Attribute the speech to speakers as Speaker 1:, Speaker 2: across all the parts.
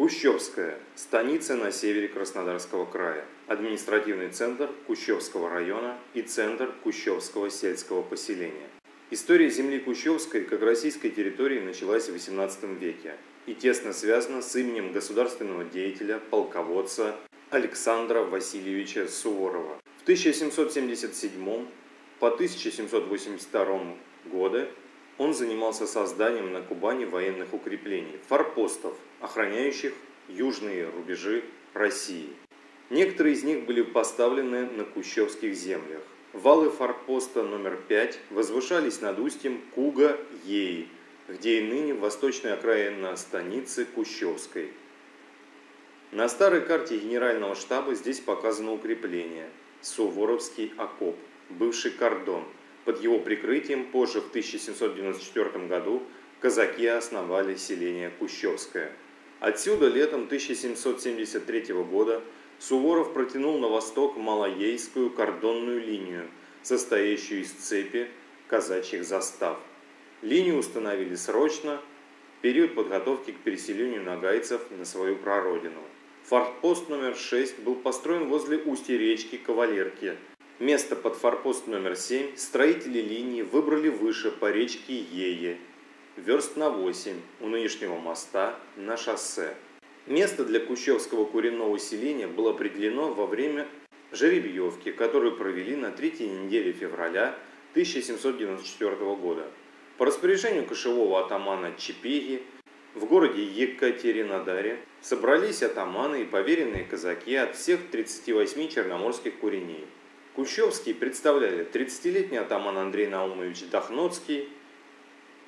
Speaker 1: Кущевская – станица на севере Краснодарского края, административный центр Кущевского района и центр Кущевского сельского поселения. История земли Кущевской как российской территории началась в XVIII веке и тесно связана с именем государственного деятеля, полководца Александра Васильевича Суворова. В 1777 по 1782 годы он занимался созданием на Кубани военных укреплений, форпостов, охраняющих южные рубежи России. Некоторые из них были поставлены на Кущевских землях. Валы форпоста номер 5 возвышались над устьем Куга-Еи, где и ныне восточная окраина станицы Кущевской. На старой карте генерального штаба здесь показано укрепление – Суворовский окоп, бывший кордон – под его прикрытием позже, в 1794 году, казаки основали селение Кущевское. Отсюда летом 1773 года Суворов протянул на восток Малоейскую кордонную линию, состоящую из цепи казачьих застав. Линию установили срочно, период подготовки к переселению нагайцев на свою прародину. Фортпост номер 6 был построен возле устья речки Кавалерки – Место под форпост номер 7 строители линии выбрали выше по речке Ее, верст на 8 у нынешнего моста на шоссе. Место для Кущевского куренного селения было определено во время жеребьевки, которую провели на третьей неделе февраля 1794 года. По распоряжению кошевого атамана Чепеги в городе Екатеринодаре собрались атаманы и поверенные казаки от всех 38 черноморских куреней. Кущевский представляли 30-летний атаман Андрей Наумович Дахноцкий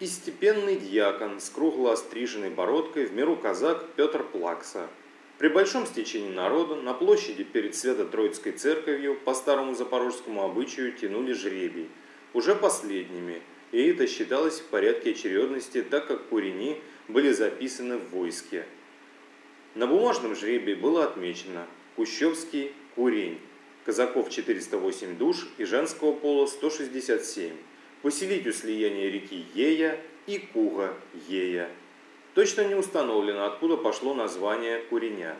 Speaker 1: и степенный дьякон с кругло остриженной бородкой в меру казак Петр Плакса. При большом стечении народа на площади перед Свято-Троицкой церковью по старому запорожскому обычаю тянули жребий, уже последними, и это считалось в порядке очередности, так как курени были записаны в войске. На бумажном жребии было отмечено «Кущевский курень», казаков 408 душ и женского пола 167, поселить у слияния реки Ея и Куга Ея. Точно не установлено, откуда пошло название Куреня.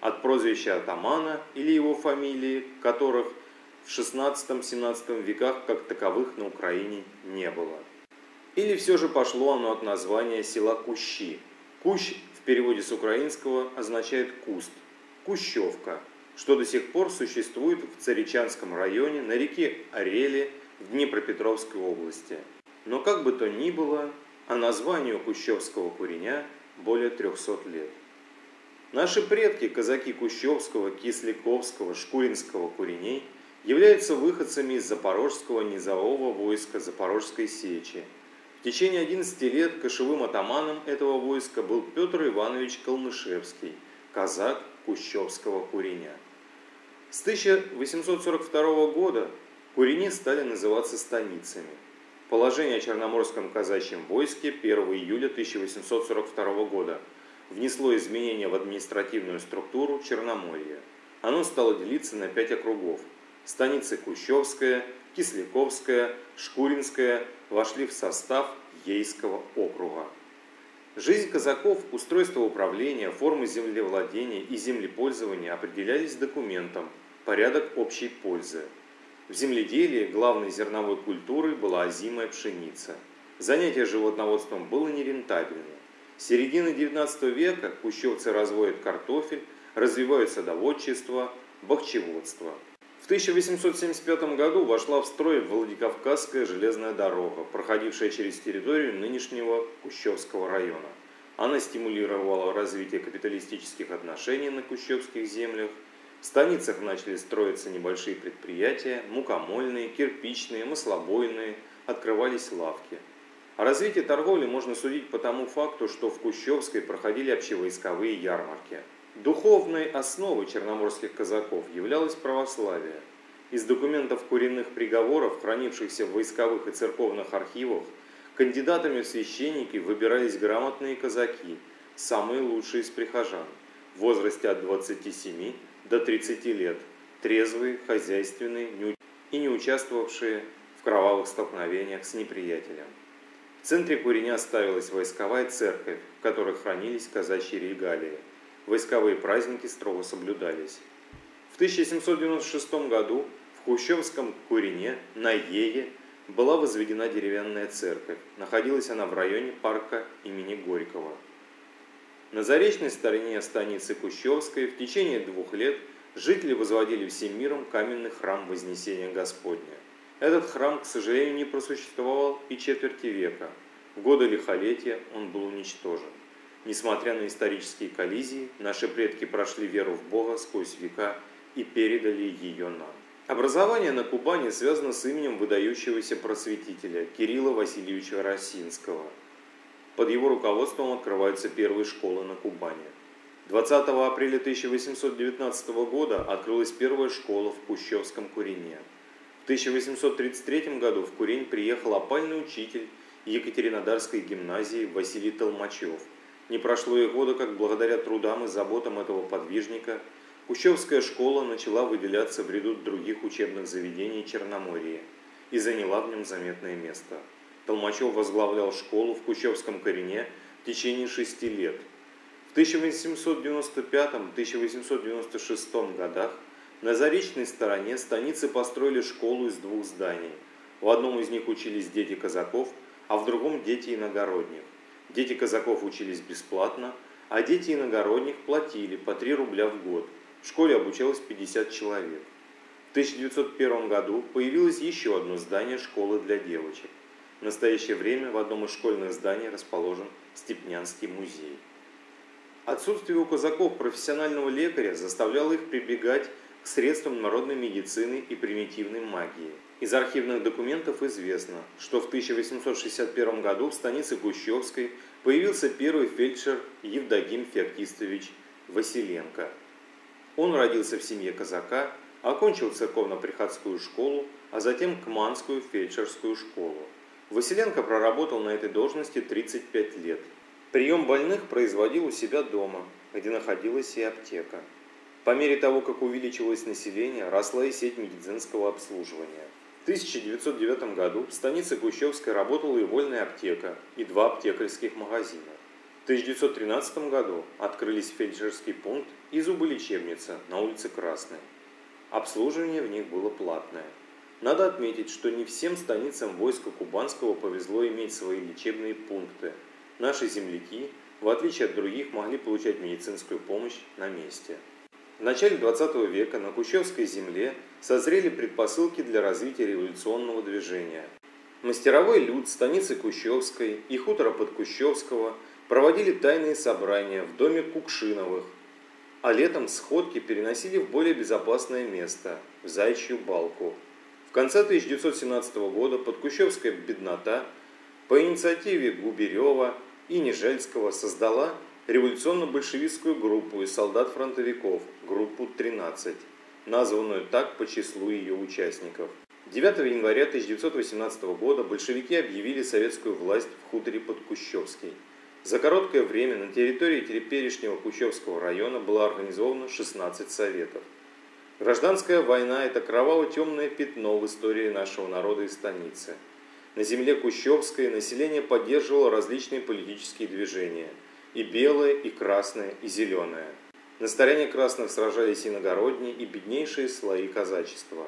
Speaker 1: От прозвища атамана или его фамилии, которых в XVI-XVII веках как таковых на Украине не было. Или все же пошло оно от названия села Кущи. Кущ в переводе с украинского означает куст, кущевка – что до сих пор существует в Царичанском районе на реке Ореле в Днепропетровской области. Но как бы то ни было, а названию Кущевского куреня более 300 лет. Наши предки, казаки Кущевского, Кисляковского, Шкуринского куреней, являются выходцами из запорожского низового войска Запорожской сечи. В течение 11 лет кошевым атаманом этого войска был Петр Иванович Калнышевский, казак Кущевского куреня. С 1842 года курени стали называться станицами. Положение о Черноморском казачьем войске 1 июля 1842 года внесло изменения в административную структуру Черноморья. Оно стало делиться на пять округов. Станицы Кущевская, Кисляковская, Шкуринская вошли в состав Ейского округа. Жизнь казаков, устройство управления, формы землевладения и землепользования определялись документом «Порядок общей пользы». В земледелии главной зерновой культурой была озимая пшеница. Занятие животноводством было нерентабельно. С середины XIX века кущевцы разводят картофель, развивают садоводчество, бахчеводство. В 1875 году вошла в строй Владикавказская железная дорога, проходившая через территорию нынешнего Кущевского района. Она стимулировала развитие капиталистических отношений на кущевских землях. В станицах начали строиться небольшие предприятия, мукомольные, кирпичные, маслобойные, открывались лавки. О развитии торговли можно судить по тому факту, что в Кущевской проходили общевойсковые ярмарки – Духовной основой черноморских казаков являлось православие. Из документов куренных приговоров, хранившихся в войсковых и церковных архивах, кандидатами в священники выбирались грамотные казаки, самые лучшие из прихожан, в возрасте от 27 до 30 лет, трезвые, хозяйственные и не участвовавшие в кровавых столкновениях с неприятелем. В центре куреня ставилась войсковая церковь, в которой хранились казачьи регалии – войсковые праздники строго соблюдались. В 1796 году в Хущевском Курине на Ее была возведена деревянная церковь. Находилась она в районе парка имени Горького. На заречной стороне станицы Кущевской в течение двух лет жители возводили всем миром каменный храм Вознесения Господня. Этот храм, к сожалению, не просуществовал и четверти века. В годы лихолетия он был уничтожен. Несмотря на исторические коллизии, наши предки прошли веру в Бога сквозь века и передали ее нам. Образование на Кубани связано с именем выдающегося просветителя Кирилла Васильевича Росинского. Под его руководством открываются первые школы на Кубани. 20 апреля 1819 года открылась первая школа в Кущевском Курине. В 1833 году в Курень приехал опальный учитель Екатеринодарской гимназии Василий Толмачев. Не прошло и года, как благодаря трудам и заботам этого подвижника Кущевская школа начала выделяться в ряду других учебных заведений Черноморья и заняла в нем заметное место. Толмачев возглавлял школу в Кущевском Корене в течение шести лет. В 1895-1896 годах на заречной стороне станицы построили школу из двух зданий. В одном из них учились дети казаков, а в другом дети иногородних. Дети казаков учились бесплатно, а дети иногородних платили по 3 рубля в год. В школе обучалось 50 человек. В 1901 году появилось еще одно здание школы для девочек. В настоящее время в одном из школьных зданий расположен Степнянский музей. Отсутствие у казаков профессионального лекаря заставляло их прибегать к средствам народной медицины и примитивной магии. Из архивных документов известно, что в 1861 году в станице Гущевской появился первый фельдшер Евдоким Феоктистович Василенко – он родился в семье казака, окончил церковно-приходскую школу, а затем Кманскую фельдшерскую школу. Василенко проработал на этой должности 35 лет. Прием больных производил у себя дома, где находилась и аптека. По мере того, как увеличивалось население, росла и сеть медицинского обслуживания. В 1909 году в станице Гущевской работала и вольная аптека, и два аптекарских магазина. В 1913 году открылись фельдшерский пункт и зуболечебница на улице Красной. Обслуживание в них было платное. Надо отметить, что не всем станицам войска Кубанского повезло иметь свои лечебные пункты. Наши земляки, в отличие от других, могли получать медицинскую помощь на месте. В начале 20 века на Кущевской земле созрели предпосылки для развития революционного движения. Мастеровой люд станицы Кущевской и хутора Подкущевского – проводили тайные собрания в доме Кукшиновых, а летом сходки переносили в более безопасное место, в Зайчью балку. Конце 1917 года Подкущевская беднота по инициативе Губерева и Нежельского создала революционно-большевистскую группу из солдат-фронтовиков, группу 13, названную так по числу ее участников. 9 января 1918 года большевики объявили советскую власть в хуторе Подкущевский. За короткое время на территории теперешнего Кущевского района было организовано 16 советов. Гражданская война – это кроваво-темное пятно в истории нашего народа и станицы. На земле Кущевской население поддерживало различные политические движения – и белое, и красное, и зеленое. На стороне красных сражались иногородние и беднейшие слои казачества.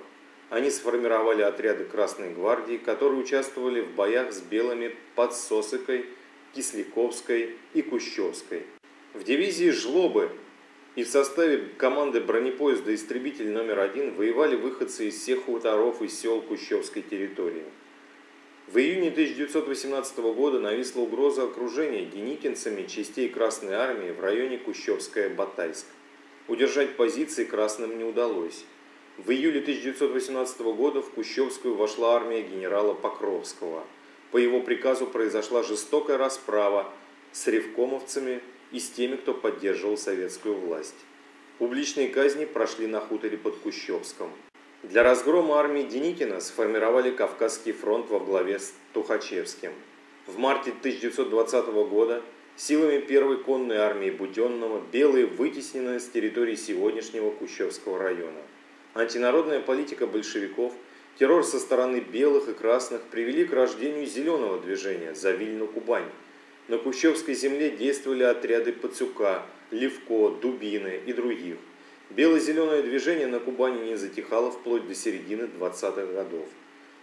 Speaker 1: Они сформировали отряды Красной гвардии, которые участвовали в боях с белыми под Сосыкой – Кисляковской и Кущевской. В дивизии «Жлобы» и в составе команды бронепоезда «Истребитель номер один» воевали выходцы из всех хуторов и сел Кущевской территории. В июне 1918 года нависла угроза окружения деникинцами частей Красной Армии в районе Кущевская-Батайск. Удержать позиции красным не удалось. В июле 1918 года в Кущевскую вошла армия генерала Покровского – по его приказу произошла жестокая расправа с ревкомовцами и с теми, кто поддерживал советскую власть. Публичные казни прошли на хуторе под Кущевском. Для разгрома армии Деникина сформировали Кавказский фронт во главе с Тухачевским. В марте 1920 года силами первой конной армии Буденного белые вытеснены с территории сегодняшнего Кущевского района. Антинародная политика большевиков – Террор со стороны белых и красных привели к рождению зеленого движения за Вильну-Кубань. На Кущевской земле действовали отряды Пацюка, Левко, Дубины и других. Бело-зеленое движение на Кубани не затихало вплоть до середины 20-х годов.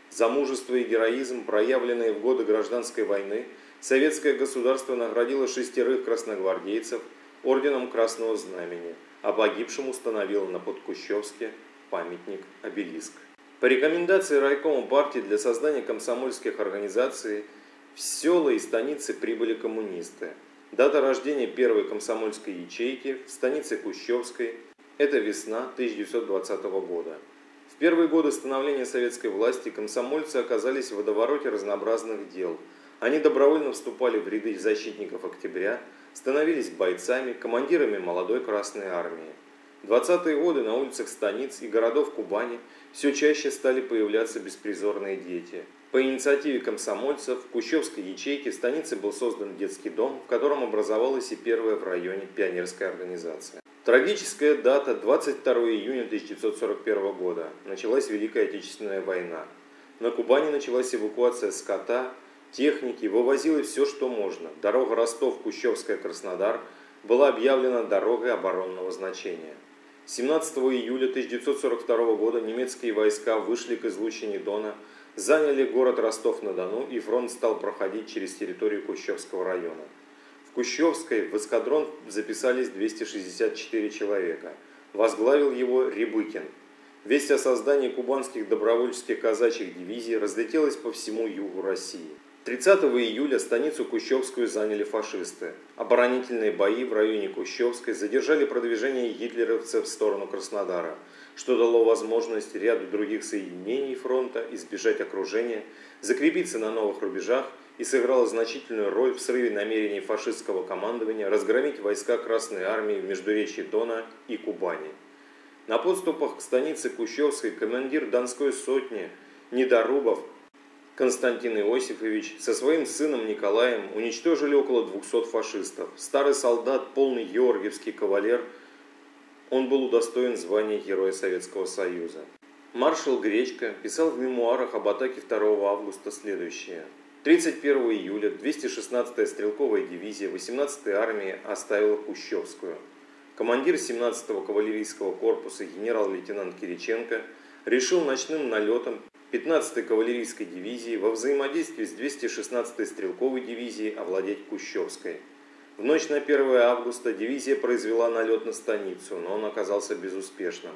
Speaker 1: За мужество и героизм, проявленные в годы гражданской войны, советское государство наградило шестерых красногвардейцев орденом Красного Знамени, а погибшим установило на Подкущевске памятник-обелиск. По рекомендации райкома партии для создания комсомольских организаций в села и станицы прибыли коммунисты. Дата рождения первой комсомольской ячейки в станице Кущевской – это весна 1920 года. В первые годы становления советской власти комсомольцы оказались в водовороте разнообразных дел. Они добровольно вступали в ряды защитников октября, становились бойцами, командирами молодой Красной Армии. В 20-е годы на улицах станиц и городов Кубани все чаще стали появляться беспризорные дети. По инициативе комсомольцев в Кущевской ячейке в станице был создан детский дом, в котором образовалась и первая в районе пионерская организация. Трагическая дата 22 июня 1941 года. Началась Великая Отечественная война. На Кубани началась эвакуация скота, техники, вывозилось все, что можно. Дорога Ростов-Кущевская-Краснодар была объявлена дорогой оборонного значения. 17 июля 1942 года немецкие войска вышли к излучине Дона, заняли город Ростов-на-Дону и фронт стал проходить через территорию Кущевского района. Кущевской в эскадрон записались 264 человека. Возглавил его Рябыкин. Весть о создании кубанских добровольческих казачьих дивизий разлетелась по всему югу России. 30 июля станицу Кущевскую заняли фашисты. Оборонительные бои в районе Кущевской задержали продвижение гитлеровцев в сторону Краснодара, что дало возможность ряду других соединений фронта избежать окружения, закрепиться на новых рубежах и сыграла значительную роль в срыве намерений фашистского командования разгромить войска Красной Армии в междуречии Дона и Кубани. На подступах к станице Кущевской командир Донской сотни Недорубов Константин Иосифович со своим сыном Николаем уничтожили около 200 фашистов. Старый солдат, полный георгиевский кавалер, он был удостоен звания Героя Советского Союза. Маршал Гречко писал в мемуарах об атаке 2 августа следующее – 31 июля 216-я стрелковая дивизия 18-й армии оставила Кущевскую. Командир 17-го кавалерийского корпуса генерал-лейтенант Кириченко решил ночным налетом 15-й кавалерийской дивизии во взаимодействии с 216-й стрелковой дивизией овладеть Кущевской. В ночь на 1 августа дивизия произвела налет на станицу, но он оказался безуспешным,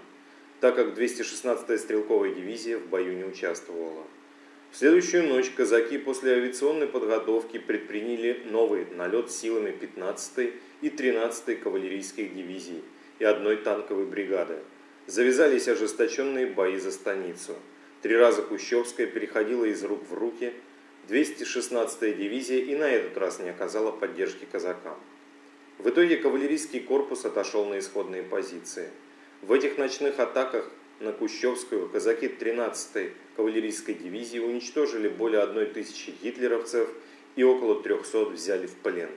Speaker 1: так как 216-я стрелковая дивизия в бою не участвовала. В следующую ночь казаки после авиационной подготовки предприняли новый налет силами 15-й и 13-й кавалерийских дивизий и одной танковой бригады. Завязались ожесточенные бои за станицу. Три раза Кущевская переходила из рук в руки, 216-я дивизия и на этот раз не оказала поддержки казакам. В итоге кавалерийский корпус отошел на исходные позиции. В этих ночных атаках на Кущевскую казаки 13-й кавалерийской дивизии уничтожили более одной тысячи гитлеровцев и около 300 взяли в плен.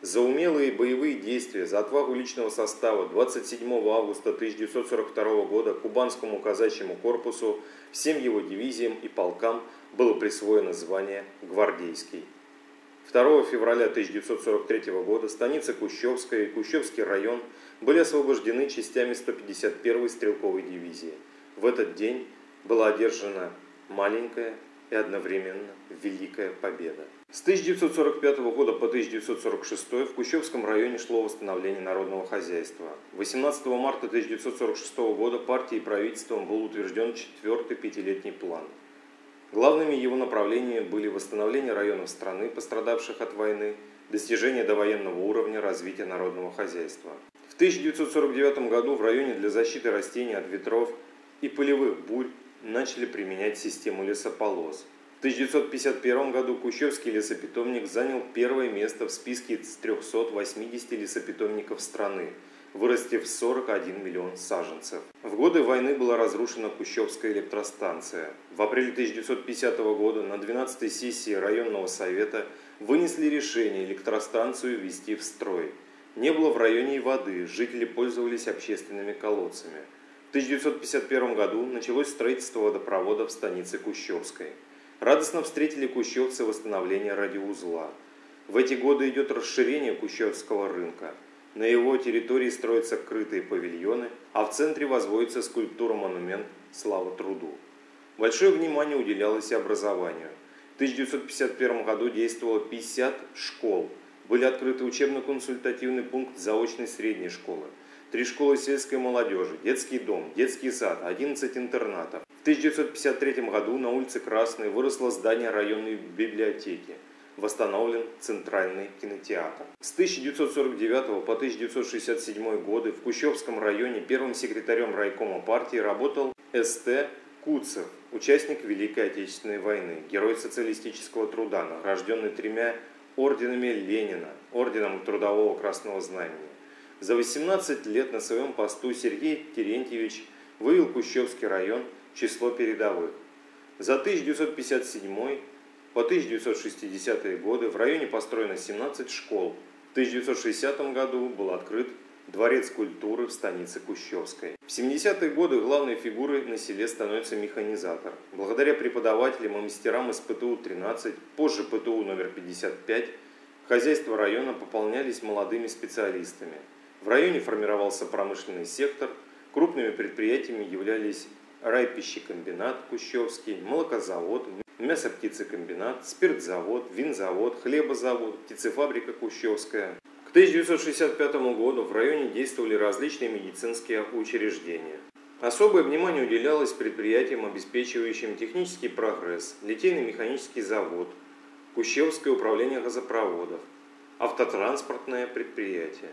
Speaker 1: За умелые боевые действия, за отвагу личного состава 27 августа 1942 года Кубанскому казачьему корпусу, всем его дивизиям и полкам было присвоено звание «Гвардейский». 2 февраля 1943 года станица Кущевская и Кущевский район были освобождены частями 151-й стрелковой дивизии. В этот день была одержана маленькая и одновременно великая победа. С 1945 года по 1946 в Кущевском районе шло восстановление народного хозяйства. 18 марта 1946 года партией и правительством был утвержден четвертый пятилетний план – Главными его направлениями были восстановление районов страны, пострадавших от войны, достижение довоенного уровня развития народного хозяйства. В 1949 году в районе для защиты растений от ветров и полевых бурь начали применять систему лесополос. В 1951 году Кущевский лесопитомник занял первое место в списке из 380 лесопитомников страны – вырастив 41 миллион саженцев. В годы войны была разрушена Кущевская электростанция. В апреле 1950 года на 12-й сессии районного совета вынесли решение электростанцию ввести в строй. Не было в районе и воды, жители пользовались общественными колодцами. В 1951 году началось строительство водопровода в станице Кущевской. Радостно встретили кущевцы восстановление радиоузла. В эти годы идет расширение Кущевского рынка – На его территории строятся крытые павильоны, а в центре возводится скульптура-монумент «Слава труду». Большое внимание уделялось и образованию. В 1951 году действовало 50 школ. Были открыты учебно-консультативный пункт заочной средней школы, три школы сельской молодежи, детский дом, детский сад, 11 интернатов. В 1953 году на улице Красной выросло здание районной библиотеки – восстановлен Центральный кинотеатр. С 1949 по 1967 годы в Кущевском районе первым секретарем райкома партии работал С.Т. Куцев, участник Великой Отечественной войны, герой социалистического труда, награжденный тремя орденами Ленина, орденом Трудового Красного Знамени. За 18 лет на своем посту Сергей Терентьевич вывел Кущевский район число передовых. За 1957 по 1960-е годы в районе построено 17 школ. В 1960 году был открыт Дворец культуры в станице Кущевской. В 70-е годы главной фигурой на селе становится механизатор. Благодаря преподавателям и мастерам из ПТУ-13, позже ПТУ номер 55, хозяйства района пополнялись молодыми специалистами. В районе формировался промышленный сектор, крупными предприятиями являлись райпищекомбинат Кущевский, молокозавод, мясоптицекомбинат, спиртзавод, винзавод, хлебозавод, птицефабрика Кущевская. К 1965 году в районе действовали различные медицинские учреждения. Особое внимание уделялось предприятиям, обеспечивающим технический прогресс, литейно-механический завод, Кущевское управление газопроводов, автотранспортное предприятие.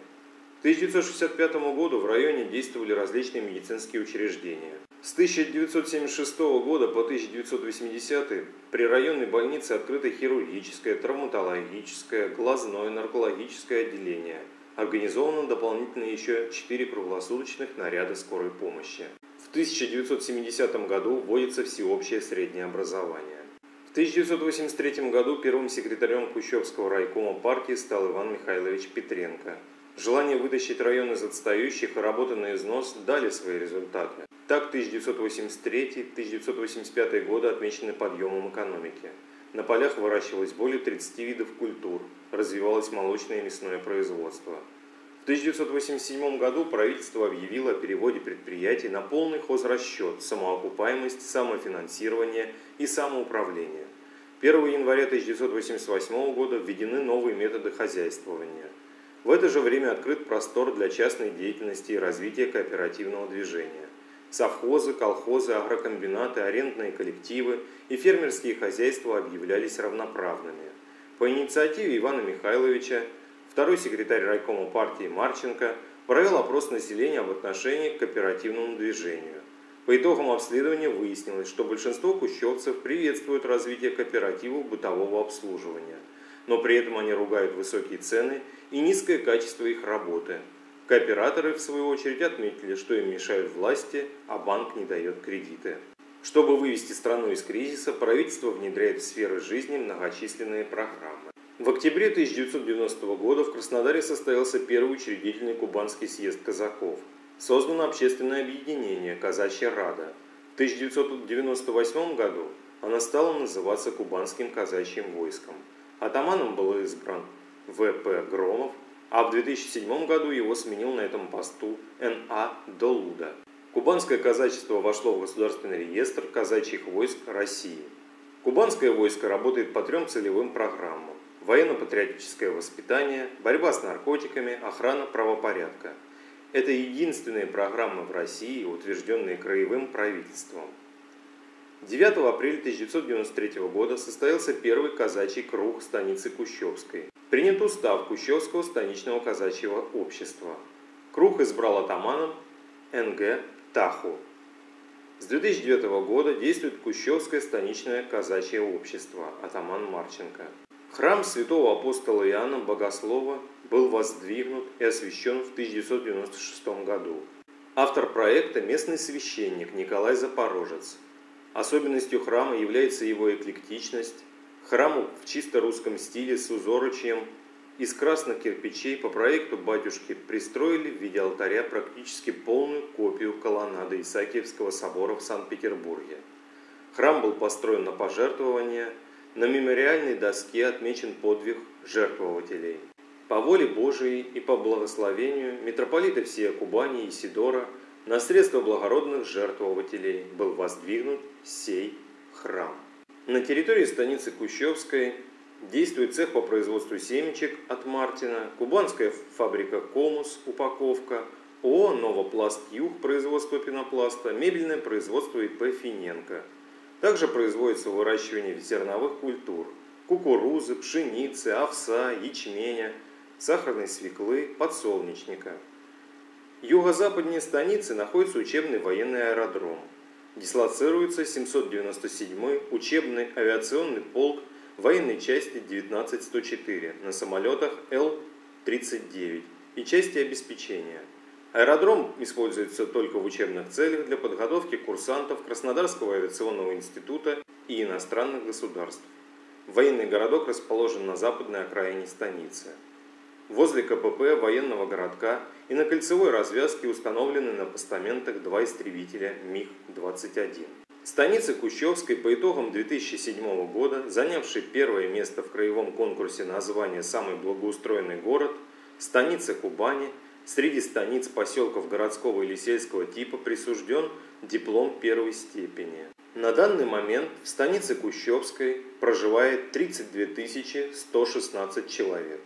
Speaker 1: К 1965 году в районе действовали различные медицинские учреждения. С 1976 года по 1980 при районной больнице открыто хирургическое, травматологическое, глазное, наркологическое отделение. Организовано дополнительно еще 4 круглосуточных наряда скорой помощи. В 1970 году вводится всеобщее среднее образование. В 1983 году первым секретарем Кущевского райкома партии стал Иван Михайлович Петренко. Желание вытащить район из отстающих и работа на износ дали свои результаты. Так 1983-1985 годы отмечены подъемом экономики. На полях выращивалось более 30 видов культур, развивалось молочное и мясное производство. В 1987 году правительство объявило о переводе предприятий на полный хозрасчет, самоокупаемость, самофинансирование и самоуправление. 1 января 1988 года введены новые методы хозяйствования. В это же время открыт простор для частной деятельности и развития кооперативного движения. Совхозы, колхозы, агрокомбинаты, арендные коллективы и фермерские хозяйства объявлялись равноправными. По инициативе Ивана Михайловича второй секретарь райкома партии Марченко провел опрос населения об отношении к кооперативному движению. По итогам обследования выяснилось, что большинство кущевцев приветствуют развитие кооперативов бытового обслуживания, но при этом они ругают высокие цены и низкое качество их работы – Кооператоры, в свою очередь, отметили, что им мешают власти, а банк не дает кредиты. Чтобы вывести страну из кризиса, правительство внедряет в сферы жизни многочисленные программы. В октябре 1990 года в Краснодаре состоялся первый учредительный кубанский съезд казаков. Создано общественное объединение «Казачья Рада». В 1998 году она стала называться Кубанским казачьим войском. Атаманом был избран В.П. Громов, а в 2007 году его сменил на этом посту Н.А. Долуда. Кубанское казачество вошло в государственный реестр казачьих войск России. Кубанское войско работает по трем целевым программам. Военно-патриотическое воспитание, борьба с наркотиками, охрана правопорядка. Это единственные программы в России, утвержденные краевым правительством. 9 апреля 1993 года состоялся первый казачий круг станицы Кущевской. Принят устав Кущевского станичного казачьего общества. Круг избрал атаманом Н.Г. Таху. С 2009 года действует Кущевское станичное казачье общество, атаман Марченко. Храм святого апостола Иоанна Богослова был воздвигнут и освящен в 1996 году. Автор проекта – местный священник Николай Запорожец. Особенностью храма является его эклектичность, Храму в чисто русском стиле с узорочьем из красных кирпичей по проекту батюшки пристроили в виде алтаря практически полную копию колоннады Исаакиевского собора в Санкт-Петербурге. Храм был построен на пожертвования, на мемориальной доске отмечен подвиг жертвователей. По воле Божией и по благословению митрополита всея Кубани и Сидора на средства благородных жертвователей был воздвигнут сей храм. На территории станицы Кущевской действует цех по производству семечек от Мартина, кубанская фабрика «Комус» упаковка, ООО «Новопласт Юг» производство пенопласта, мебельное производство ИП «Финенко». Также производится выращивание зерновых культур – кукурузы, пшеницы, овса, ячменя, сахарной свеклы, подсолнечника. Юго-западнее станицы находится учебный военный аэродром. Дислоцируется 797-й учебный авиационный полк военной части 19104 на самолетах Л-39 и части обеспечения – Аэродром используется только в учебных целях для подготовки курсантов Краснодарского авиационного института и иностранных государств. Военный городок расположен на западной окраине станицы. Возле КПП военного городка и на кольцевой развязке установлены на постаментах два истребителя МиГ-21. Станица Кущевской по итогам 2007 года, занявшей первое место в краевом конкурсе на звание «Самый благоустроенный город», станица Кубани – Среди станиц поселков городского или сельского типа присужден диплом первой степени. На данный момент в станице Кущевской проживает 32 116 человек.